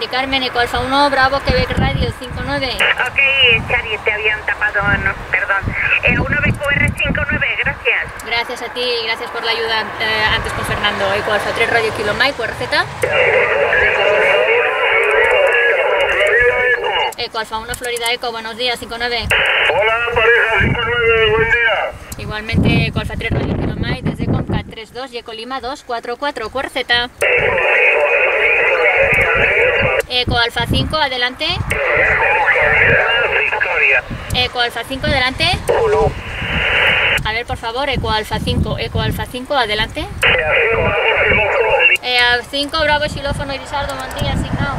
Carmen, Eco Alfa 1, Bravo, Quebec Radio 59. Ok, Chari, te habían tapado, no, perdón. Eh, 1BQR59, gracias. Gracias a ti, gracias por la ayuda eh, antes con Fernando. Eco Alfa 3 Radio Kilo Mike, receta. Eco Alfa 1 Florida Eco, buenos días, 59. Hola, pareja 59, buen día. Igualmente Eco Alfa 3 Radio Kilo Mike desde Comcat 32 y Eco Lima 244, Cuerceta. Eco Alfa 5, adelante. Eco Alfa 5, adelante. A ver, por favor, Eco Alfa 5, Eco Alfa 5, adelante. Eh, 5, Bravo, xilófono, Irisardo, día, asignado.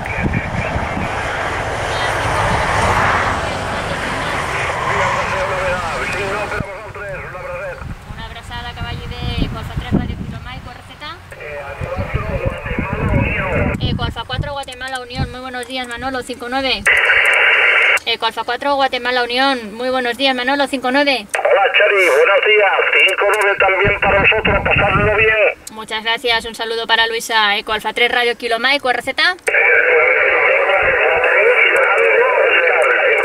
Una abrazada, caballo de Eco Alfa 3, Radio Kilomaico, receta. Eco Alfa 4, Guatemala Unión, muy buenos días, Manolo, 59. Eco Alfa 4, Guatemala Unión, muy buenos días, Manolo, 59. Hola, Chari, buenos días. 59 también para nosotros, pasarlo bien. Muchas gracias, un saludo para Luisa, Eco Alfa 3, Radio Kilomaico, receta.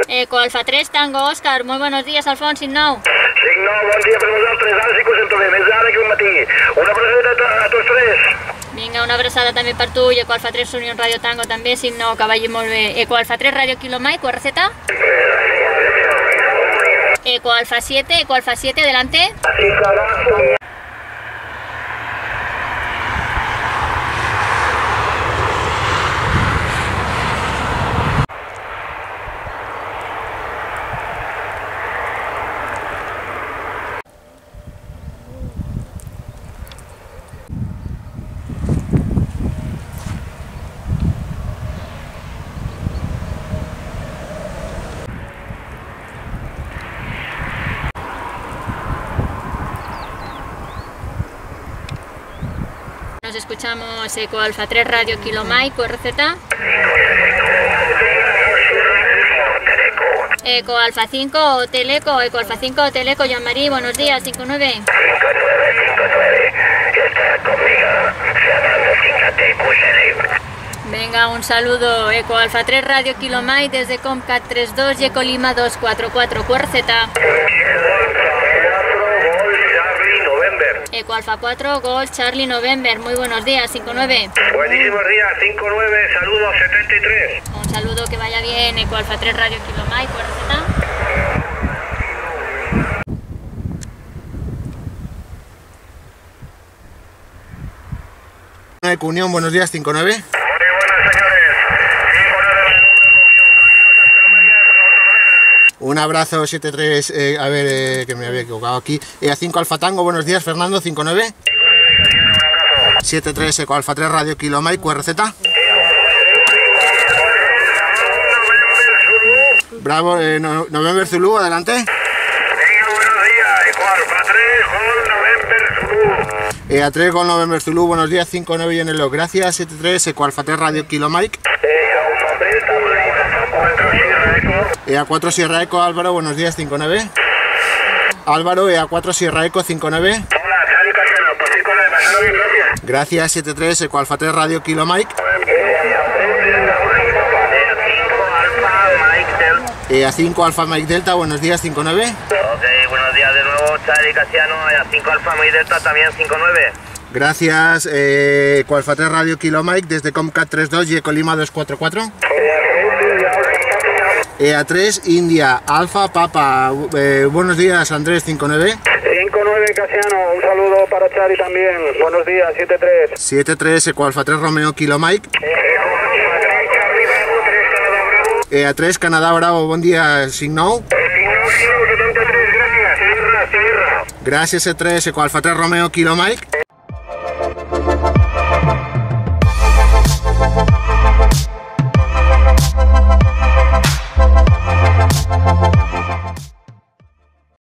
Eco Alfa 3, Tango Oscar, muy buenos días, Alfonso, no. Signo, bon dia per vosaltres. Ara sí que us sento bé, més ara que un matí. Una abraçada a, a tots tres. Vinga, una abraçada també per tu i Eco Alfa 3 Unió Radio Tango també, si no, que vagi molt bé. Eco Alfa 3 Radio Kilo Mike, receta. Eco Alfa 7, Eco Alfa 7, adelante. Nos escuchamos Eco Alfa 3 Radio Kilo Mike, receta. Eco Alfa 5, Teleco, Eco Alfa 5, Teleco, Jean-Marie, buenos días, 59. Venga, un saludo, Eco Alfa 3 Radio Kilo Mike desde Comcat 32 y Eco Lima 244, Cuerceta. Charlie, November. Eco Alfa 4, Gold Charlie November, muy buenos días, 59. Buenísimos días. 59, saludos 73. Un saludo, que vaya bien, Eco Alfa 3 Radio Kilo Mike, Cuerceta. de Cunión, buenos días, 59. Muy buenas, señores. 59, Un abrazo, 73, eh, a ver, eh, que me había equivocado aquí. Eh, a 5 Alfa Tango, buenos días, Fernando, 59. 73 Eco Alfa 3 Radio Kilo Mike, QRZ. Bravo, eh, no- November Zulu, adelante. Venga, buenos días. Eco Alfa 3, Gol, November, Zulu. Eh, a 3 con November Zulu, buenos días, 59 y en el Gracias, 73 Eco Alfa 3 Radio Kilo Mike. Eh, Alfa 3, Alfa 4, Sierra Eco. A 4 Sierra Eco, Álvaro, buenos días, 59. Álvaro, eh, a 4 Sierra Eco, 59. Hola, Charlie Casero. Pues 59, pasarlo bien, gracias. Gracias, 73 Eco Alfa 3 Radio Kilo Mike. Eh, a 5 Alfa Mike Delta, buenos días, 59. Ok, buenos días de nuevo, Charlie Casiano, a 5 Alfa Muy Delta, también 59. Gracias, eh, 3 Radio Kilo Mike desde Comcat 32 y Eco Lima 244. Eh, a 3 India Alfa Papa, eh, buenos días Andrés 59. 59 Casiano, un saludo para Charlie también. Buenos días, 73. 73 Eco Alfa 3 Romeo Kilo Mike. Eh, a 3 Canadá Bravo, buen día Signou. 73, gracias. Sierra, Sierra. Gracias E3 Eco Alfa 3 Romeo Kilo Mike.